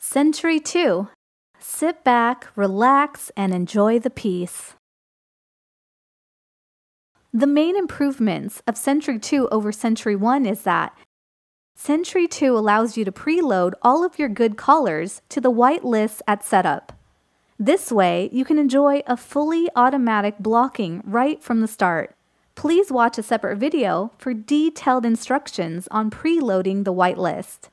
Sentry 2. Sit back, relax, and enjoy the peace. The main improvements of Sentry 2 over Sentry 1 is that Sentry 2 allows you to preload all of your good callers to the whitelist at setup. This way, you can enjoy a fully automatic blocking right from the start. Please watch a separate video for detailed instructions on preloading the whitelist.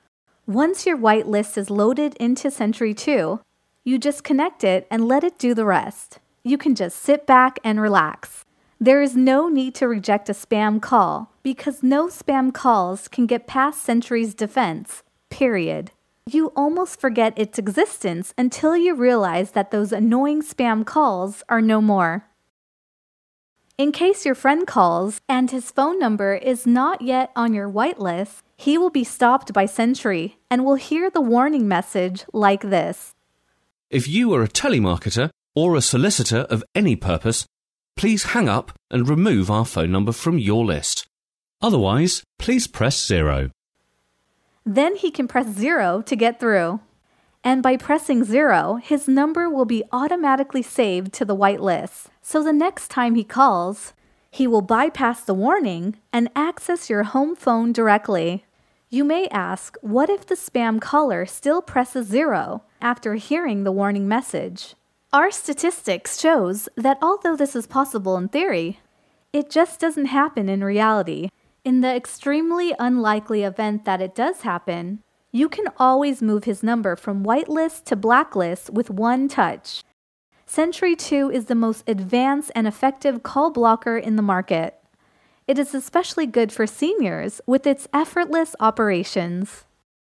Once your whitelist is loaded into Sentry 2, you just connect it and let it do the rest. You can just sit back and relax. There is no need to reject a spam call because no spam calls can get past Sentry's defense, period. You almost forget its existence until you realize that those annoying spam calls are no more. In case your friend calls and his phone number is not yet on your whitelist, he will be stopped by Sentry and will hear the warning message like this If you are a telemarketer or a solicitor of any purpose, please hang up and remove our phone number from your list. Otherwise, please press zero. Then he can press zero to get through. And by pressing zero, his number will be automatically saved to the whitelist. So the next time he calls, he will bypass the warning and access your home phone directly. You may ask, what if the spam caller still presses zero after hearing the warning message? Our statistics shows that although this is possible in theory, it just doesn't happen in reality. In the extremely unlikely event that it does happen, you can always move his number from whitelist to blacklist with one touch. Sentry 2 is the most advanced and effective call blocker in the market. It is especially good for seniors with its effortless operations.